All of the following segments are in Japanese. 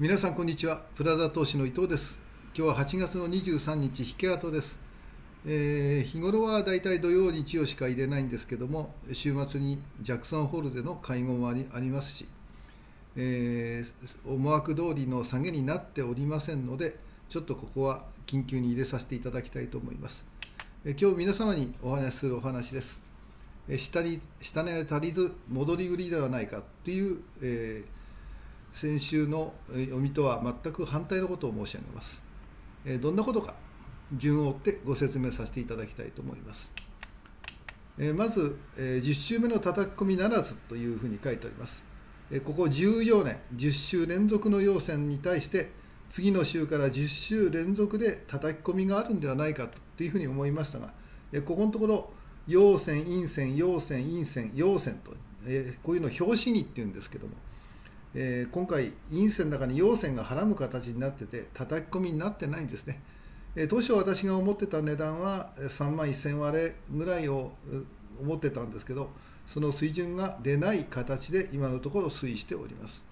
皆さんこんにちは。プラザ投資の伊藤です。今日は8月の23日引け跡です、えー、日頃はだいたい土曜日曜しか入れないんですけども週末にジャクソンホールでの会合もありありますし、えー、思惑通りの下げになっておりませんのでちょっとここは緊急に入れさせていただきたいと思います、えー、今日皆様にお話しするお話です。下に下値足りず戻り売りではないかという、えー先週の読みとは全く反対のことを申し上げます。どんなことか、順を追ってご説明させていただきたいと思います。まず、10週目の叩き込みならずというふうに書いております。ここ14年、10週連続の要線に対して、次の週から10週連続で叩き込みがあるんではないかというふうに思いましたが、ここのところ、陽線、陰線、陽線、陰線、陽線と、こういうのを表紙にっていうんですけども、えー、今回、陰線の中に陽線がはらむ形になってて、叩き込みになってないんですね。えー、当初私が思ってた値段は3万1000割れぐらいを思ってたんですけど、その水準が出ない形で今のところ推移しております。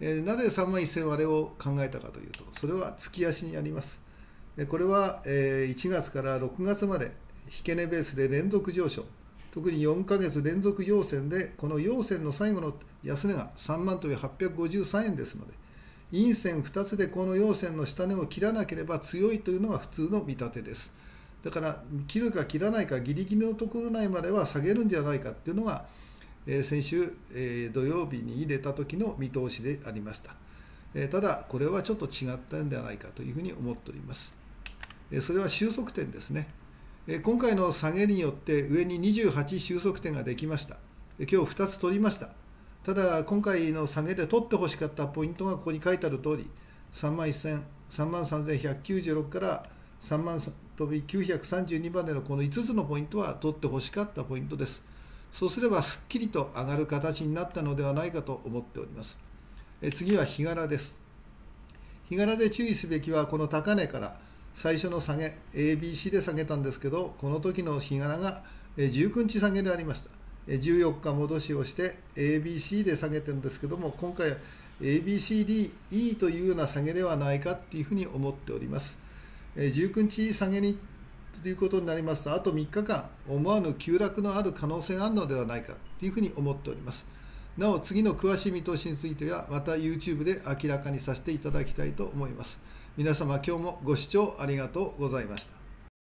えー、なぜ3万1000割れを考えたかというと、それは月足にあります。これは1月から6月まで引け値ベースで連続上昇。特に4ヶ月連続陽線で、この陽線の最後の安値が3万という853円ですので、陰線2つでこの陽線の下値を切らなければ強いというのが普通の見立てです。だから、切るか切らないか、ギリギリのところ内までは下げるんじゃないかというのが、えー、先週、えー、土曜日に入れた時の見通しでありました。えー、ただ、これはちょっと違ったんではないかというふうに思っております。えそれは収束点ですね。今回の下げによって上に28収束点ができました。今日2つ取りました。ただ、今回の下げで取ってほしかったポイントがここに書いてある通り、3万1000、3万3196から3万飛び932までのこの5つのポイントは取ってほしかったポイントです。そうすればすっきりと上がる形になったのではないかと思っております。え次は日柄です。日柄で注意すべきはこの高値から最初の下げ、ABC で下げたんですけど、この時の日柄が19日下げでありました。14日戻しをして ABC で下げてるんですけども、今回 ABCDE というような下げではないかというふうに思っております。19日下げにということになりますと、あと3日間、思わぬ急落のある可能性があるのではないかというふうに思っております。なお、次の詳しい見通しについては、また YouTube で明らかにさせていただきたいと思います。皆様今日もご視聴ありがとうございました。